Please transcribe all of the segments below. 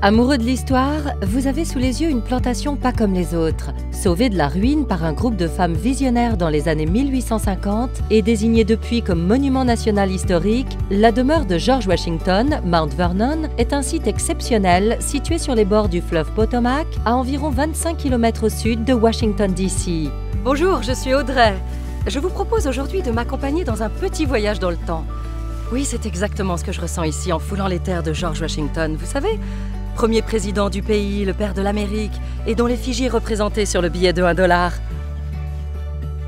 Amoureux de l'histoire, vous avez sous les yeux une plantation pas comme les autres. Sauvée de la ruine par un groupe de femmes visionnaires dans les années 1850 et désignée depuis comme monument national historique, la demeure de George Washington, Mount Vernon, est un site exceptionnel situé sur les bords du fleuve Potomac, à environ 25 km au sud de Washington, D.C. Bonjour, je suis Audrey. Je vous propose aujourd'hui de m'accompagner dans un petit voyage dans le temps. Oui, c'est exactement ce que je ressens ici en foulant les terres de George Washington. Vous savez, premier président du pays, le père de l'Amérique, et dont l'effigie est représentée sur le billet de 1 dollar.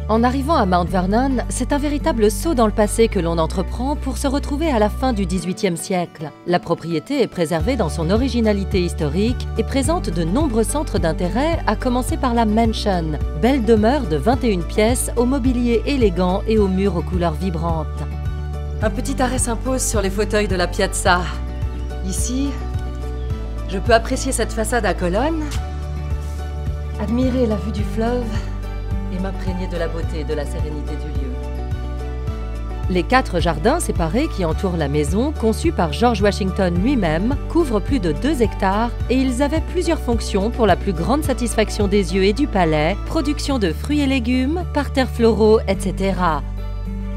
En arrivant à Mount Vernon, c'est un véritable saut dans le passé que l'on entreprend pour se retrouver à la fin du 18e siècle. La propriété est préservée dans son originalité historique et présente de nombreux centres d'intérêt, à commencer par la Mansion, belle demeure de 21 pièces au mobilier élégant et aux murs aux couleurs vibrantes. Un petit arrêt s'impose sur les fauteuils de la piazza. Ici, je peux apprécier cette façade à colonnes, admirer la vue du fleuve et m'imprégner de la beauté et de la sérénité du lieu. Les quatre jardins séparés qui entourent la maison, conçus par George Washington lui-même, couvrent plus de 2 hectares et ils avaient plusieurs fonctions pour la plus grande satisfaction des yeux et du palais, production de fruits et légumes, parterres floraux, etc.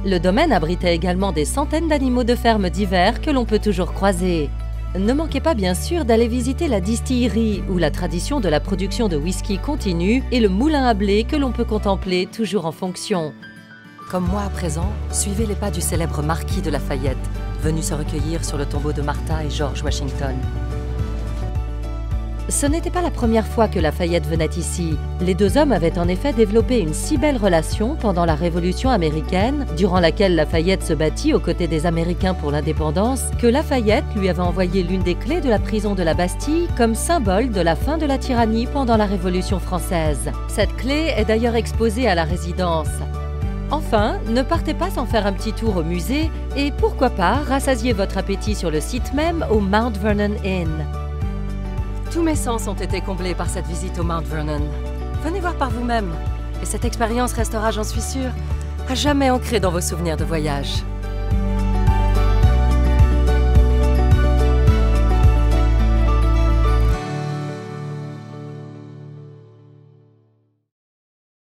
Le domaine abritait également des centaines d'animaux de ferme divers que l'on peut toujours croiser. Ne manquez pas bien sûr d'aller visiter la distillerie où la tradition de la production de whisky continue et le moulin à blé que l'on peut contempler toujours en fonction. Comme moi à présent, suivez les pas du célèbre marquis de Lafayette, venu se recueillir sur le tombeau de Martha et George Washington. Ce n'était pas la première fois que Lafayette venait ici. Les deux hommes avaient en effet développé une si belle relation pendant la Révolution américaine, durant laquelle Lafayette se battit aux côtés des Américains pour l'indépendance, que Lafayette lui avait envoyé l'une des clés de la prison de la Bastille comme symbole de la fin de la tyrannie pendant la Révolution française. Cette clé est d'ailleurs exposée à la résidence. Enfin, ne partez pas sans faire un petit tour au musée et pourquoi pas rassasier votre appétit sur le site même au Mount Vernon Inn. Tous mes sens ont été comblés par cette visite au Mount Vernon. Venez voir par vous-même. Et cette expérience restera, j'en suis sûre, à jamais ancrée dans vos souvenirs de voyage.